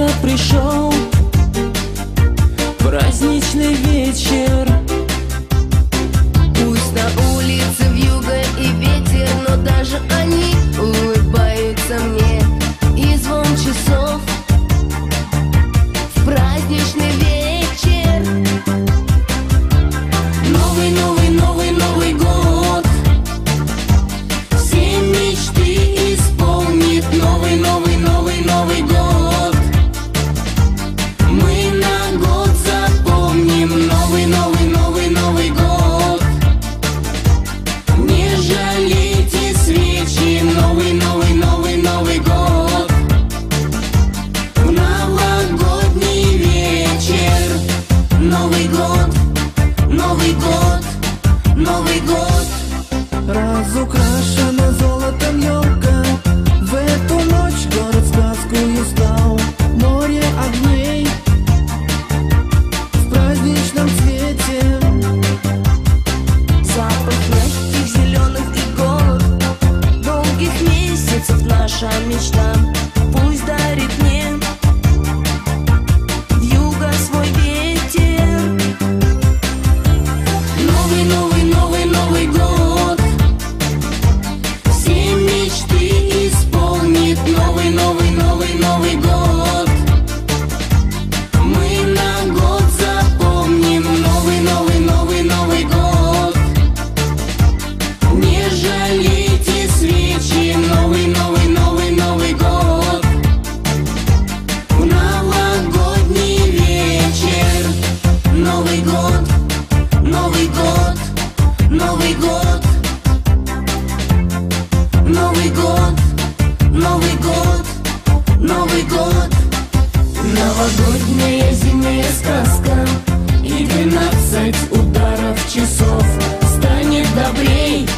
только пришел? Праздничный вечер. Новый год. Разукрашена золотом елка. В эту ночь город сказкую стал Море огней В праздничном цвете Запах мягких зеленых игор. Долгих месяцев наша мечта. Новый год, Новый год, Новый год. Новогодняя зимняя сказка И двенадцать ударов часов. Станет добрей